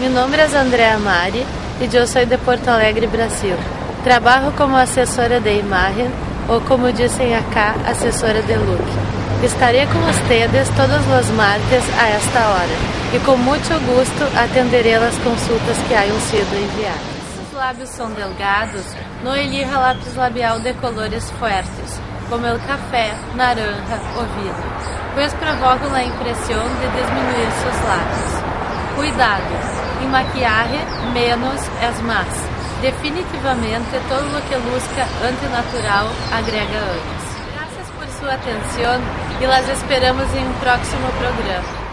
Mi nombre es Andrea Mari y yo soy de Porto Alegre, Brasil. Trabajo como assessora de imagen ou como dizem acá, assessora de look. Estaré com ustedes todos os martes a esta hora e com muito gosto atenderé as consultas que hayan sido enviadas. Os lábios são delgados, não elija lápis labial de colores fuertes, como o café, naranja ou vinho, pois provocam a impressão de diminuir seus lábios. Cuidado! Em maquiagem, menos é mais. Definitivamente, todo lo que luzca antinatural agrega anos. Graças por sua atenção e las esperamos em um próximo programa.